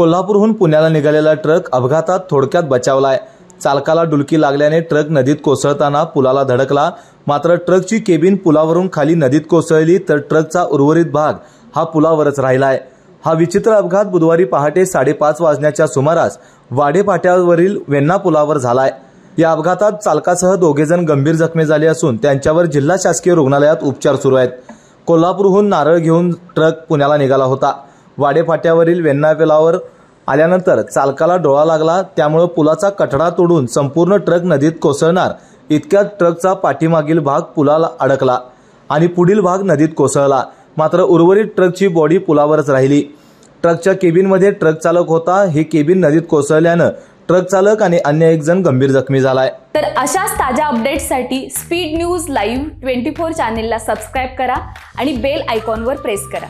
कोल्हापूरहून पुण्याला निघालेला ट्रक अपघातात थोडक्यात बचावलाय. चालकाला डुलकी लागल्याने ट्रक नदीत कोसळताना पुलाला धडकला. मात्र ट्रकची केबिन पुलावरून खाली नदीत कोसळली तर ट्रकचा उर्वरित भाग हा पुलावरच राहिलाय. हा विचित्र अपघात बुधवारी पहाटे साडेपाच वाजण्याच्या सुमारास वाडेपाट्यावरील वेन्ना पुलावर झालाय. या अपघातात चालकासह दोघेजण गंभीर जखमी झाले असून त्यांच्यावर जिल्हा शासकीय रुग्णालयात उपचार सुरू आहेत. कोल्हापूरहून नारळ घेऊन ट्रक पुण्याला निघाला होता. वाडेफाट्यावरील वेन्ना पुलावर आल्यानंतर चालकाला डोळा लागला त्यामुळे पुलाचा कठडा तोडून संपूर्ण ट्रक नदीत कोसळणार. इतक्यात ट्रकचा पाठीमागील भाग पुलाला अडकला आणि पुढील भाग नदीत कोसळला. मात्र उर्वरित ट्रकची बॉडी पुलावरच राहिली. ट्रकच्या केबिनमध्ये ट्रक चालक होता. हे केबिन नदीत कोसळल्यानं ट्रक चालक आणि अन्य एक जण गंभीर जखमी झालाय. तर अशाच ताज्या अपडेट्ससाठी speed news live twenty four चॅनेलला सबस्क्राईब करा आणि बेल आयकॉनवर प्रेस करा.